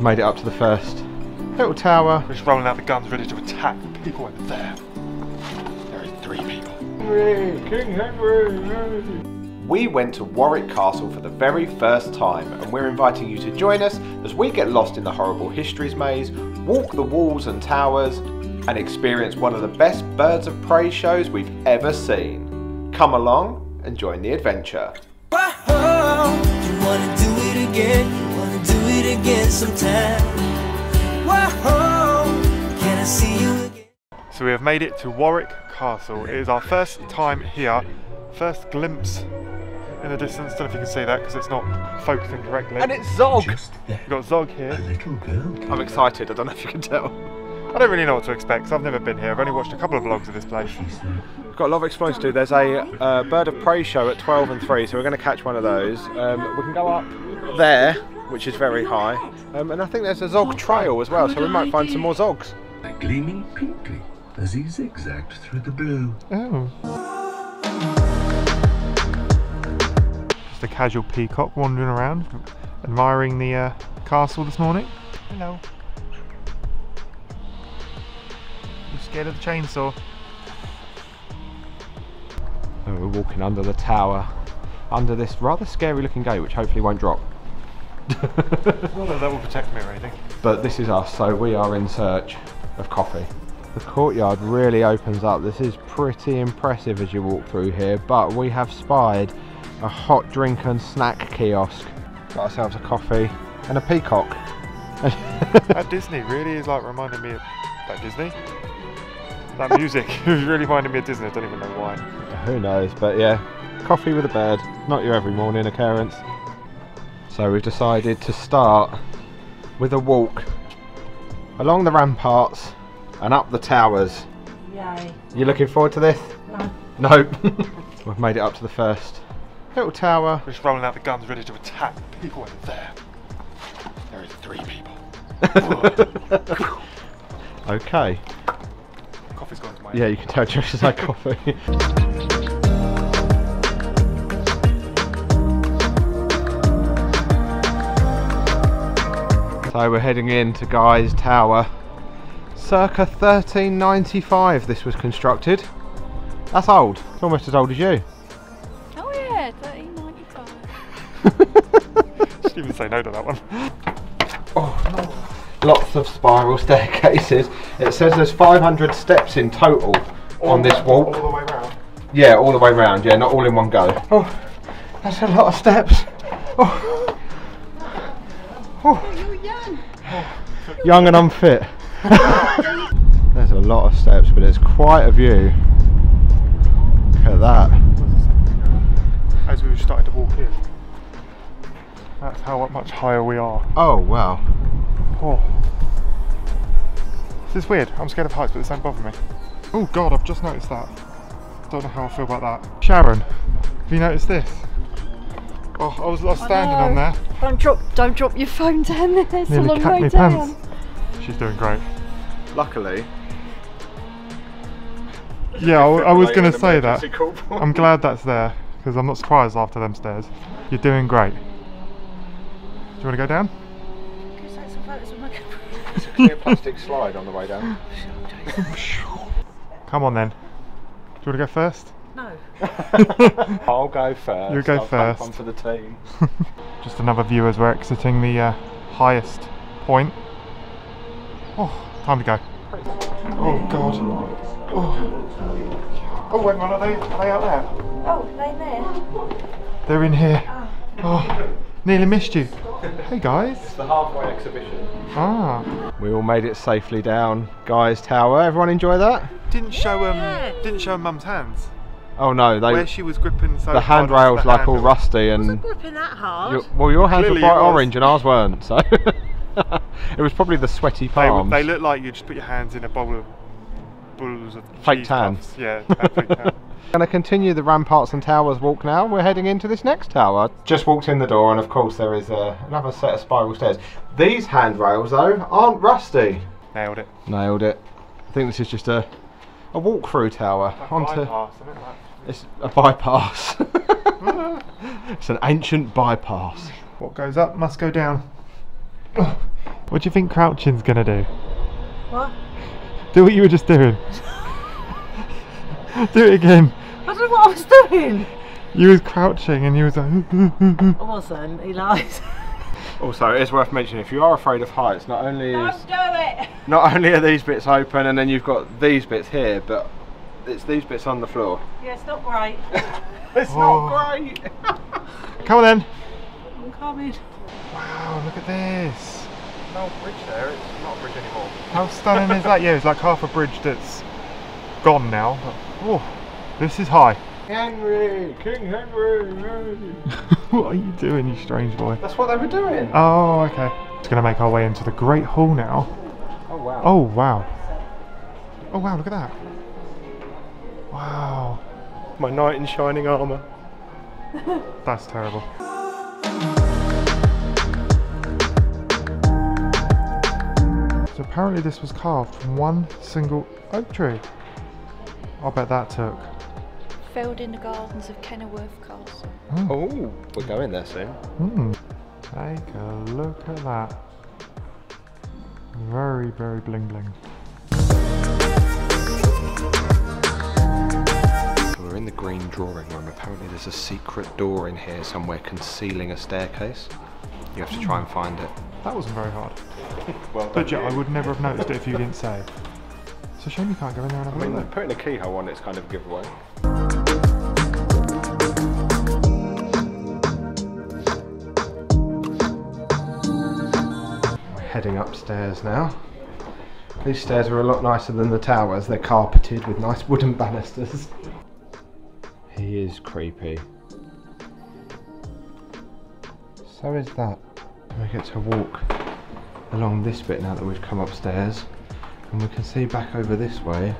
Made it up to the first little tower. We're just rolling out the guns ready to attack the people in there. There is three people. King Henry! We went to Warwick Castle for the very first time, and we're inviting you to join us as we get lost in the horrible histories maze, walk the walls and towers, and experience one of the best birds of prey shows we've ever seen. Come along and join the adventure. Again? You wanna do it again sometime? Whoa, can I see you again? So we have made it to Warwick Castle. It is our first time here. First glimpse in the distance. Don't know if you can see that because it's not focusing correctly. And it's Zog! Just then, We've got Zog here. girl I'm excited, I don't know if you can tell. I don't really know what to expect because I've never been here. I've only watched a couple of vlogs of this place. We've got a lot of exploring to do. There's a uh, bird of prey show at 12 and 3, so we're going to catch one of those. Um, we can go up there, which is very high, um, and I think there's a Zog trail as well, so we might find some more Zogs. gleaming pinkly as he zigzagged through the blue. Oh. Just a casual peacock wandering around, admiring the uh, castle this morning. Hello. You scared of the chainsaw? So we're walking under the tower, under this rather scary looking gate, which hopefully won't drop. Not that that will protect me or anything. But this is us, so we are in search of coffee. The courtyard really opens up. This is pretty impressive as you walk through here, but we have spied a hot drink and snack kiosk. Got ourselves a coffee and a peacock. That Disney really is like reminding me of that Disney. That music is really reminding me of Disney. I don't even know why. Who knows, but yeah, coffee with a bird, not your every morning occurrence. So we've decided to start with a walk along the ramparts and up the towers. Yay. You looking forward to this? No. Nope. we've made it up to the first little tower. We're just rolling out the guns ready to attack the people in there. There is three people. Okay. Coffee's gone to my Yeah, you can tell Josh has had coffee. So we're heading into Guy's Tower. Circa 1395 this was constructed. That's old. It's almost as old as you. Oh yeah, 1395. Just even say no to that one. Oh, lots of spiral staircases. It says there's 500 steps in total on this walk. All the way round. Yeah, all the way round. Yeah, not all in one go. Oh, that's a lot of steps. Oh, You're young. and unfit. there's a lot of steps, but it's quite a view. Look at that. As we were starting to walk in. That's how much higher we are. Oh wow. Oh. This is weird. I'm scared of heights, but this don't bother me. Oh god, I've just noticed that. Don't know how I feel about that. Sharon, have you noticed this? Oh, I was, I was standing on know. there. Don't drop, don't drop your phone down there. It's a Nearly long cat way me down. pants. She's doing great. Luckily. Yeah, I, I was going to say that. Emergency call for- I'm glad that's there because I'm not surprised after them stairs. You're doing great. Do you want to go down? Can you take some photos of my? It's a clear plastic slide on the way down. Come on then. Do you want to go first? No. I'll go first. You go I'll first. One for the team. Just another view as we're exiting the uh, highest point. Oh, time to go. Oh god. Oh. Oh, wait, are they, are they out there? Oh, they there. They're in here. Oh, nearly missed you. Hey guys. It's the halfway exhibition. Ah. We all made it safely down Guy's Tower. Everyone enjoy that? Didn't show um Yeah. didn't show Mum's hands. Oh no, they Where she was gripping so the handrails the like all handle. rusty wasn't and gripping that hard. your, well your hands Clearly were bright orange and ours weren't, so it was probably the sweaty They, palms. they look like you just put your hands in a bowl of bowls of Fake cheese tan. puffs. Yeah, tan, fake tan. Going to continue the ramparts and towers walk now. We're heading into this next tower. Just walked in the door, and of course there is uh, another set of spiral stairs. These handrails, though, aren't rusty. Nailed it. Nailed it. I think this is just a a walk-through tower onto. Bypass, isn't it? It's a bypass. it's an ancient bypass. What goes up must go down. What do you think crouching's gonna do? What? Do what you were just doing. do it again. I don't know what I was doing. You was crouching and you was like. I wasn't. He lies. Also, it is worth mentioning if you are afraid of heights, not only is Don't do it. not only are these bits open and then you've got these bits here, but it's these bits on the floor. Yeah, it's not great. It's Oh. not great. Come on then. I'm coming. Wow, look at this. no bridge there. It's not a bridge anymore. How stunning is that? Yeah, it's like half a bridge that's gone now. Oh, this is high. Henry, King Henry. what are you doing, you strange boy? That's what they were doing. Oh, okay. It's gonna make our way into the Great Hall now. Oh wow. Oh wow. Oh wow, look at that. Wow. my knight in shining armour. That's terrible. So apparently this was carved from one single oak tree. I bet that took. Filled in the gardens of Kenilworth Castle. Oh, we're going there soon. Hmm. Take a look at that. Very, very bling bling. We're in the green drawing room. Apparently, there's a secret door in here somewhere concealing a staircase. You have to try and find it. That wasn't very hard. Well, But yeah, I would never have noticed it if you didn't say. It's a shame you can't go in there and have I a mean, look. putting a keyhole on it's kind of a giveaway. Heading upstairs now. These stairs are a lot nicer than the towers. They're carpeted with nice wooden banisters. He is creepy. So is that. We get to walk along this bit now that we've come upstairs. And we can see back over this way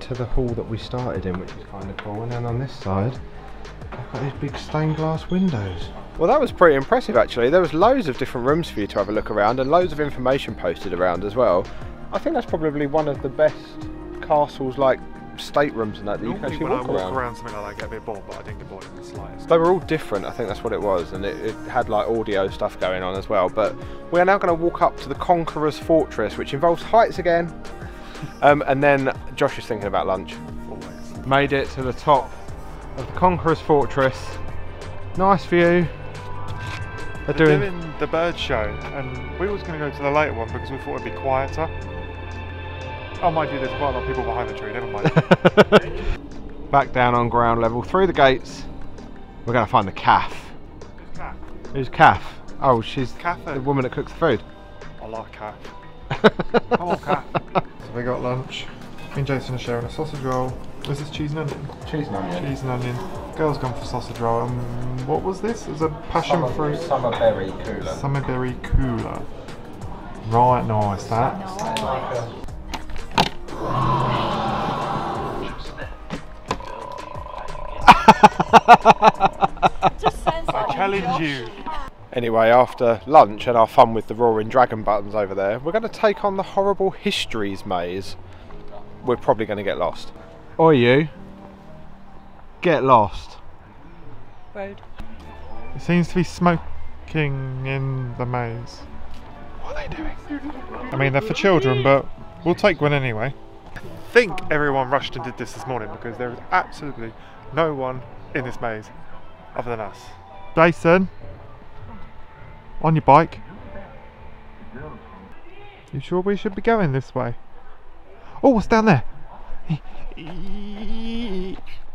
to the hall that we started in, which is kind of cool. And then on this side, I've got these big stained glass windows. Well, that was pretty impressive actually. There was loads of different rooms for you to have a look around and loads of information posted around as well. I think that's probably one of the best castles like staterooms and that that you can Normally actually when I walk walk around. around. something like that, I get a bit bored, but I didn't get bored in the slightest. They were all different, I think that's what it was, and it, it had like audio stuff going on as well. But we are now going to walk up to the Conqueror's Fortress, which involves heights again. Um, and then Josh is thinking about lunch. Always. Made it to the top of the Conqueror's Fortress. Nice view. They're They're doing. doing the bird show, and we was going to go to the later one because we thought it'd be quieter. Oh, mind you, there's quite a lot of people behind the tree. Never mind. Back down on ground level, through the gates. We're going to find the calf. Cat. Who's calf? Oh, she's Cather. the woman that cooks the food. I like cat. Come on, cat. so we got lunch. Me and Jason are sharing a sausage roll. Was this cheese and onion? Cheese and onion. Cheese and onion. Girl's gone for sausage roll. Um, what was this? It was a passion fruit Summer berry cooler. Summer berry cooler. Right, nice that. Just sounds like Challenge you. Anyway, after lunch and our fun with the roaring dragon buttons over there, we're going to take on the horrible histories maze. We're probably going to get lost. Or you. Get lost. road. It seems to be smoking in the maze. What are they doing? I mean, they're for children, but we'll take one anyway. I think everyone rushed and did this this morning because there is absolutely no one in this maze other than us. Jason, on your bike. You sure we should be going this way? Oh, what's down there?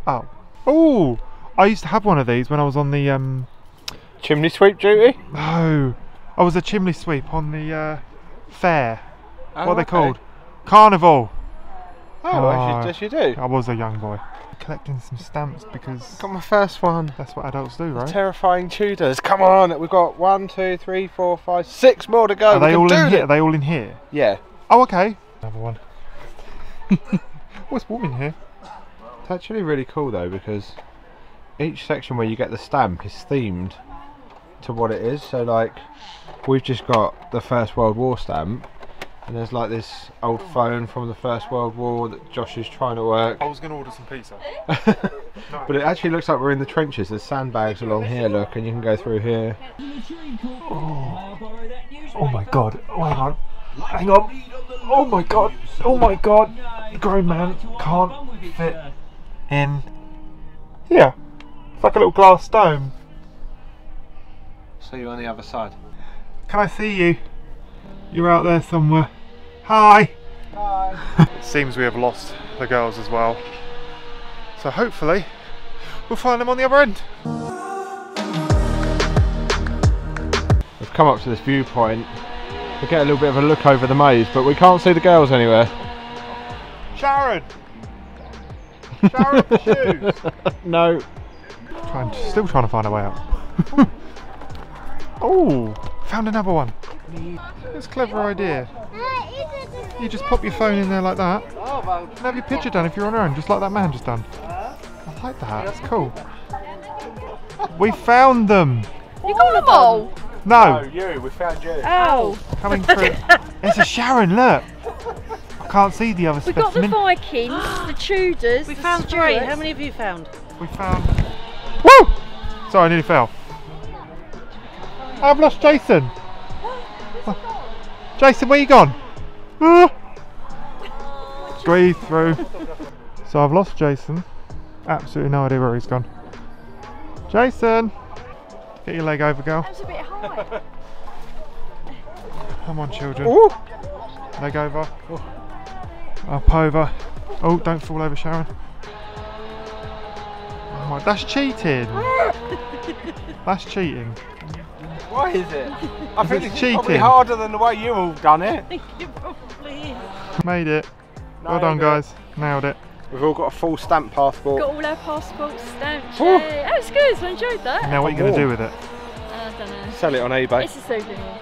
Oh, oh! I used to have one of these when I was on the um. Chimney sweep duty? No, I was a chimney sweep on the uh, fair. Oh, what are they okay. called? Carnival. Oh, Oh. yes, you, yes, you do. I was a young boy. Collecting some stamps because Got my first one. that's what adults do, right? Terrifying Tudors. Come on, we've got one, two, three, four, five, six more to go. Are We they can all do in here? Are they all in here? Yeah. Oh, okay. Another one. What's warm in here? It's actually really cool though because each section where you get the stamp is themed to what it is. So like we've just got the First World War stamp and there's like this old phone from the First World War that Josh is trying to work. I was going to order some pizza. But it actually looks like we're in the trenches. There's sandbags along here, look, and you can go through here. I'll borrow that new Oh my god. Oh, hang on. Hang on. Oh my god. Oh my god. The grown man can't fit in here. It's like a little glass dome. See you're on the other side. Can I see you? You're out there somewhere. Hi. Hi. it seems we have lost the girls as well. So hopefully we'll find them on the other end. We've come up to this viewpoint to get a little bit of a look over the maze, but we can't see the girls anywhere. Sharon! Sharon the shoes! no. Trying, still trying to find a way out. oh, found another one. That's a clever idea. You just pop your phone in there like that and have your picture done if you're on your own, just like that man just done. I like that, that's cool. We found them! You got them all? No, you. We found you. Oh. coming through. It's a Sharon, look! I can't see the other We got the. Vikings, the Tudors, We the found three. How many have you found? We found. Woo! Sorry, I nearly fell. I've lost Jason. Jason, where you gone? Breathe through. So I've lost Jason. Absolutely no idea where he's gone. Jason, get your leg over, girl. That was a bit high. Come on, children. Leg over. Oh. Up over. Oh, don't fall over, Sharon. Oh my, that's cheating. that's cheating. Why is it? I think think it's it's probably harder than the way you all done it. I think it probably is. Made it. Well done, it. guys. Nailed it. We've all got a full stamp passport. got all our passports stamped. Ooh. Yay. Oh, that was good. I enjoyed that. Now, what are you going to do with it? I don't know. Sell it on eBay. It's a souvenir.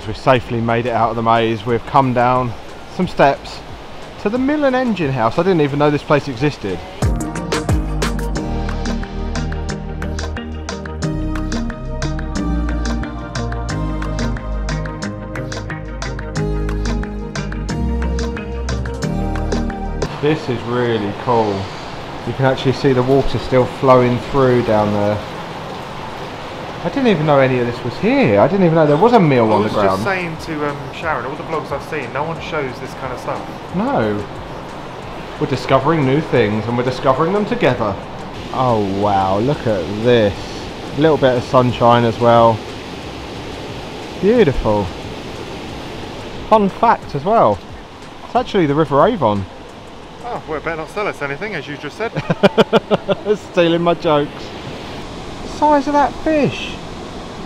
As we safely made it out of the maze, we've come down some steps to the Mill and Engine House. I didn't even know this place existed. This is really cool. You can actually see the water still flowing through down there. I didn't even know any of this was here. I didn't even know there was a meal I on the ground. I was just saying to um, Sharon, all the blogs I've seen, no one shows this kind of stuff. No. We're discovering new things and we're discovering them together. Oh wow, look at this. A little bit of sunshine as well. Beautiful. Fun fact as well. It's actually the River Avon. Oh, well, it better not sell us anything, as you just said. Stealing my jokes. Size of that fish.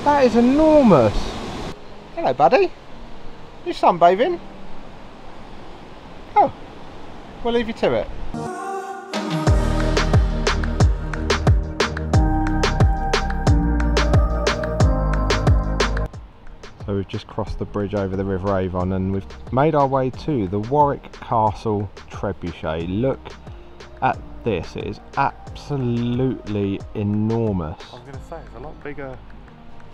That is enormous. Hello, buddy. You sunbathing? Oh, we'll leave you to it. So we've just crossed the bridge over the River Avon and we've made our way to the Warwick Castle Trebuchet. Look at this, it is absolutely enormous. I was going to say, it's a lot bigger.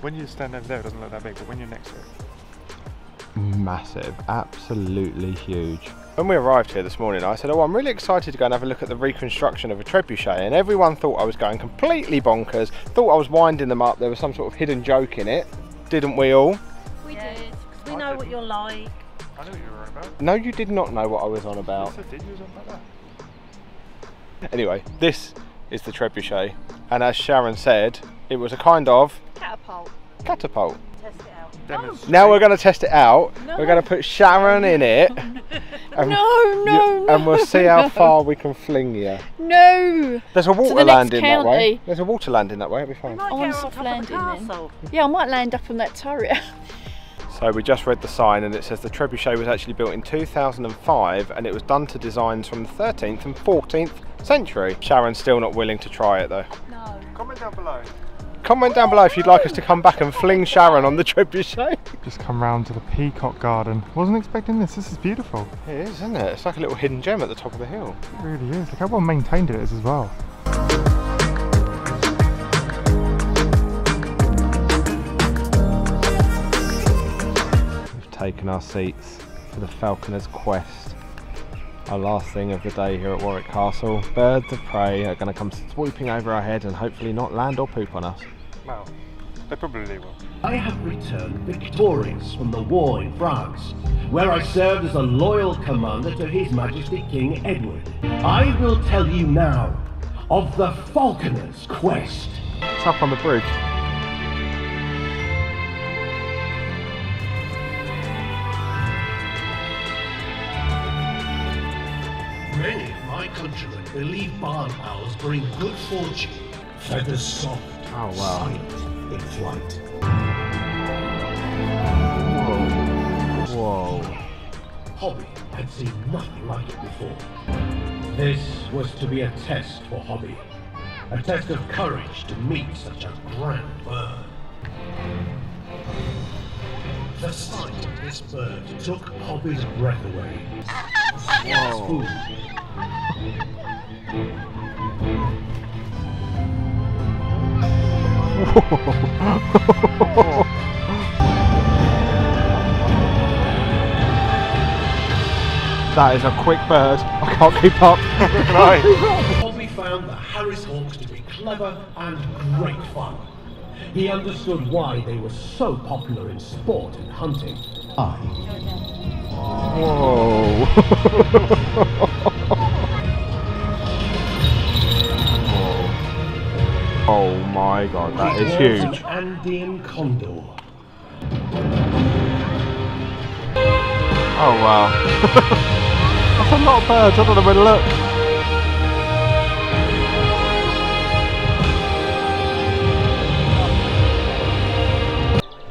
When you stand over there, it doesn't look that big, but when you're next to it. Massive, absolutely huge. When we arrived here this morning, I said, Oh, I'm really excited to go and have a look at the reconstruction of a trebuchet. And everyone thought I was going completely bonkers, thought I was winding them up, there was some sort of hidden joke in it. Didn't we all? We Yeah. did. We know what you're like. I know what you were about. No, you did not know what I was on about. Yes, I did. You was on about that. Anyway, this is the trebuchet. And as Sharon said, it was a kind of Catapult. catapult. Test it out. Demonstrate. Oh. Now we're going to test it out. No. We're going to put Sharon in it. And, No, no, you- and we'll see how no. far we can fling you. No. There's a water the landing that way. There's a water landing that way. It'll be fine. I want oh, her a on soft top of the then. castle. Yeah, I might land up on that turret. So we just read the sign and it says the trebuchet was actually built in 2005 and it was done to designs from the 13th and 14th century. Sharon's still not willing to try it though. no. Comment down below. Comment down below if you'd like us to come back and fling Sharon on the trebuchet. Just come round to the Peacock Garden. Wasn't expecting this. This is beautiful. It is, isn't it? It's like a little hidden gem at the top of the hill. It really is. Look how well maintained it is as well. We've taken our seats for the Falconer's Quest. Our last thing of the day here at Warwick Castle. Birds of prey are going to come swooping over our head and hopefully not land or poop on us. Well, they probably will. I have returned victorious from the war in France, where I served as a loyal commander to His Majesty King Edward. I will tell you now of the Falconer's Quest. It's up on the bridge. Believe barn owls bring good fortune. Feathers soft, Oh, wow. silent in flight. Whoa. Hobby had seen nothing like it before. This was to be a test for Hobby. A test of courage to meet such a grand bird. The sight of this bird took Hobby's breath away. Its food. That is a quick bird. I can't keep up. Hobby found the Harris Hawks to be clever and great fun. He understood why they were so popular in sport and hunting. I Whoa. oh my god, that is was huge. An Andean condor. Oh wow. That's a lot of birds, I don't know where to look.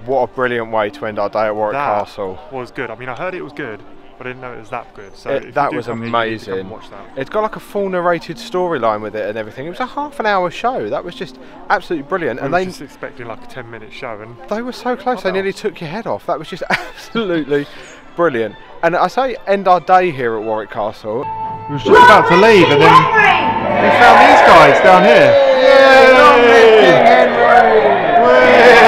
What a brilliant way to end our day at Warwick That Castle. was good. I mean, I heard it was good, but I didn't know it was that good. So It- that was come here, you need to come amazing. and watch that. It's got like a full narrated storyline with it and everything. It was a half an hour show. That was just absolutely brilliant. I And was they just expecting like a 10 minute show, and they were so close. They nearly took your head off. That was just absolutely brilliant. And I say end our day here at Warwick Castle. we were just about to leave, and then we found these guys down here. We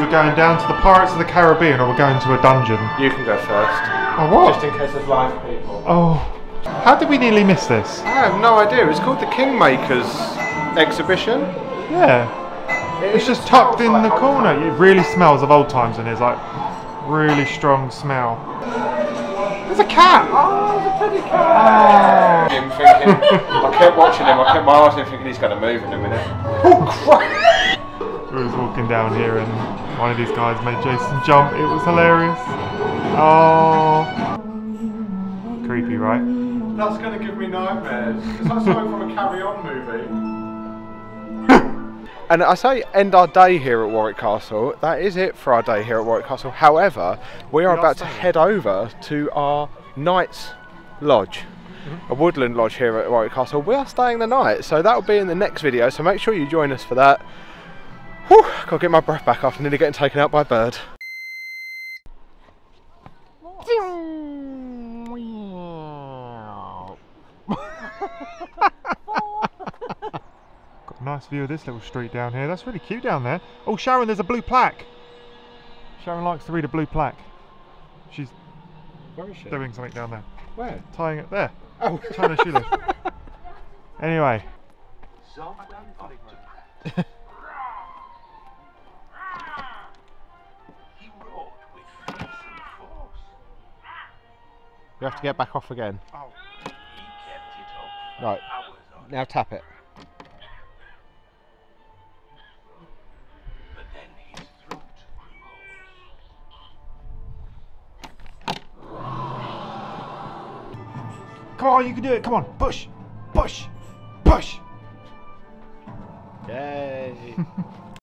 were going down to the Pirates of the Caribbean, or we're going to a dungeon. You can go first, Oh what? just in case there's live people. Oh, how did we nearly miss this? I have no idea. It's called the Kingmakers exhibition. Yeah, it's just tucked in the corner. It really smells of old times in here. It's like really strong smell. There's a cat. Oh, the pretty cat. Him thinking, I kept watching him. I kept my eyes on him thinking he's going to move in a minute. Oh Christ! We was walking down here and one of these guys made Jason jump. It was hilarious. Oh, creepy, right? That's going to give me nightmares. It's like something from a Carry On movie. And I say end our day here at Warwick Castle. That is it for our day here at Warwick Castle. However, we are are about to head over to our night's lodge, mm-hmm. a woodland lodge here at Warwick Castle. We are staying the night, so that will be in the next video. So make sure you join us for that. Whew, gotta get my breath back after nearly getting taken out by a bird. Got a nice view of this little street down here. That's really cute down there. Oh, Sharon, there's a blue plaque. Sharon likes to read a blue plaque. She's Where is she? doing something down there. Where? Tying it there. Oh, Tying a shoelace. Anyway, we have to get back off again. Oh. He kept it up Right, now tap it. but then his throat grew hoarse. come on, you can do it. Come on, push, push, push. Yay!